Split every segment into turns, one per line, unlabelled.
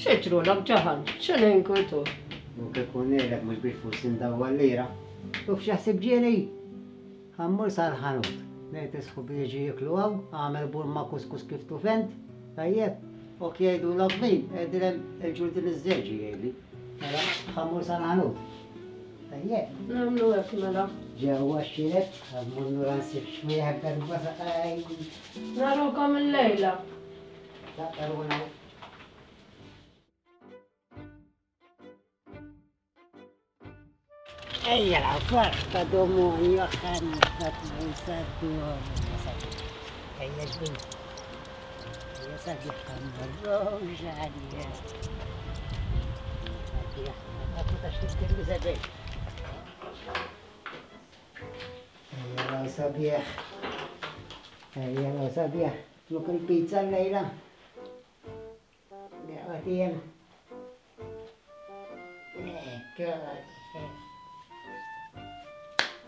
Xeċru l ġaħan, xelin kultu. Mukka kunera, mux bifu sinda u għallira. U fxaħsib ġeri, għammur sarħanut. Nejt isħu bieġi jiklu għaw, għamel burma kuskus kif tufent, tajjeb, u jajdu l-għabmin, edrem il-ġurdin iż-żeġi jgħidli. Mela, għammur sarħanut. Tajjeb. Namlu għek mela. Ġewa xiret, għammur nuran sif xmieħ darba saqaj.
Naru kam il-lejla.
Taqtaru għaw. أي العفار قدومو يخان يخان يسادو هي هيا هي صديقة مروج عليها صديقة ما تقدرش تكتب زباين هيا صبيح هيا لو صبيح نوكل بيتزا الليلة دعوتي أنا هكا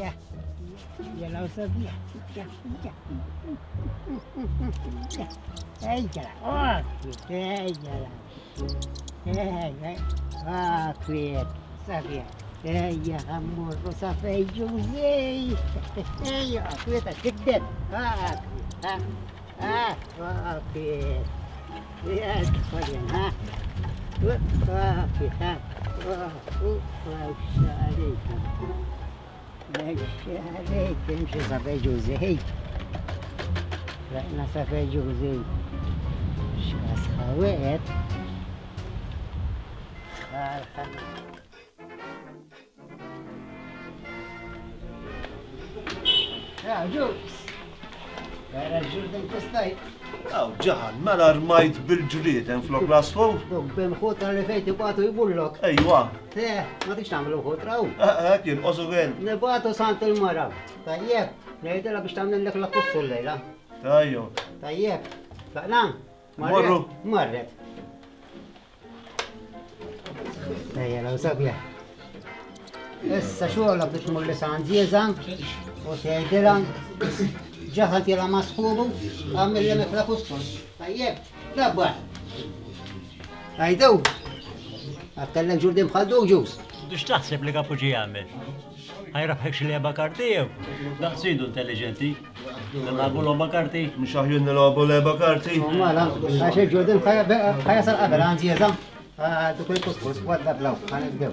kia dạ. giờ lâu sơ kia kia kia kia đây chả là ô đây chả là đây đấy và khuyệt sa khuyệt đây giờ ham mua có sa phê chung gì đây giờ khuyệt là kích điện và à à và khuyệt đây có điện ha Good, uh, yeah, uh, uh, uh, uh, uh, uh, uh, uh, ماشي عليك تمشي صفي جوزي لأن صفي جوزي مش بس خوات يا جوز يا رجل ده
Aw, ġahan, mela rmajt bil-ġrid flok l-asfu? Bim ħotra li fejti batu jibullok. Ejwa. Te, eh, ma tix tamlu ħotra u. Eh, Għak, eh, jinqosu għen.
Nebatu sant il-mara. Tajjeb, nejdela biex tamlu l-lek l-kuffu l-lejla. Tajju. Tajjeb, baqlan.
Morru. Marret.
Ejjela, u sabja. Issa xogħla biex mulli sandjieza u tgħidilha جهل في مصحوبه أم اللي مفلك الصوص طيب لا واحد عيدو أكلك جلد مخلدو وجوز
دوش تحسب لك أبو جي جيامل هاي رب ربحك اللي بكرتي لا سيدو انتليجنتي لا بولو بكرتي مش عيون لا بولو بكرتي ما لا عشان
جور دي خيا صار قبل عندي يا زلمه آه دوك الكسكس وات ذا بلاو هنبداو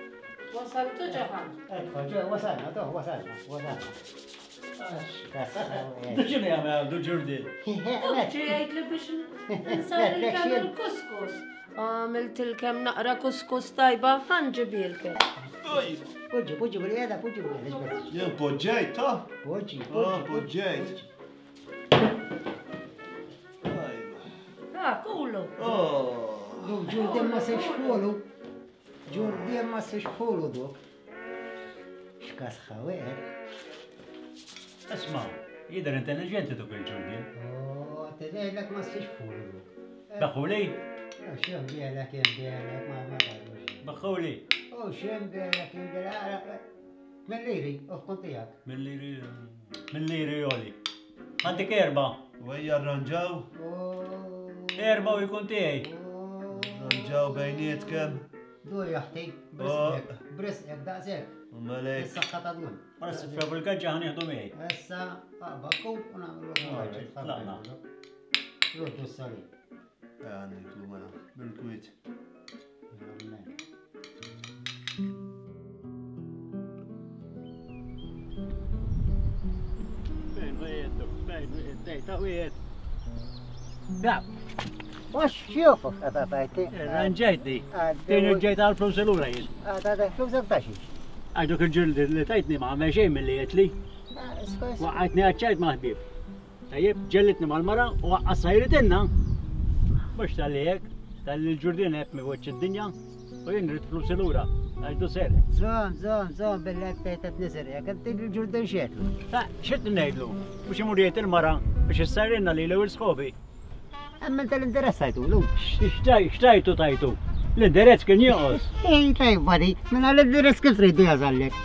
Wasaltu ġaħan. Ekko, ġo, wasalna, to, wasalna, wasalna. Duġini
għamel, duġurdi.
għajt li biex nsar il-kem il-kuskus. Għamilt il-kem naqra kuskus tajba, ħanġibilke. Poġi, poġi, buri għeda, poġi, buri għeda.
Jien poġġej, ta? Poġi, poġġej.
Ah, kullu. Ah, oh. Duġurdi ma sejx kullu. Ġur bie ma s du. Xkas xawer. Esma, jider intelligenti duk il-ġurbien. Oh, t-lejlek ma s du. Daħuli? Oh, xem bielek jem bielek ma ma għadux. Daħuli? Oh, xem bielek jem bielek. Mill-liri, uħ oh, kontijak.
Mill-liri, mill-liri joli. Għandik erba. Wejja arranġaw? Oh. Erba u jkun tijaj. Arranġaw bejniet kem?
Dur jaħti, brisqek, oh. daqsek. Malek. Is-saxħa ta' dun. Mara s-sifra bil-kaġġa ħani għadu miej. Essa, għabakku, unamlu għagġa.
Ruddu s-sali. Għanni, tu mela, bil-kwit. Fejn, fejn, fejn, fejn, fejn, fejn,
Ma xjufu xata tajti.
Ranġajti. Tejn rġajt għal flus l-ura jil. Għata ah, tajt flus għabtaxi. Għaduk il-ġildi li tajtni ma għamma mill-li jitli. Ah, Waqqatni għacċajt maħbib. Tajib, ġellitni mal-mara u għassajrit inna. Mux tal-lijek, tal-ġurdin għetmi għuċ id-dinja u jinrit flus l-ura. Għajdu ser.
Zom, zom, zom, bil-leppet għet nisir, għak għattin il-ġurdin xetlu.
Ta' xetlu nejdlu, biex imuriet il-mara biex jissajrinna li l-ewel skobi. Emma tal-interess tajtu l Xtajtu tajtu. L-interess kien joqos.
Ej, tajbari, minna mela l-interess kif tridu jazallek.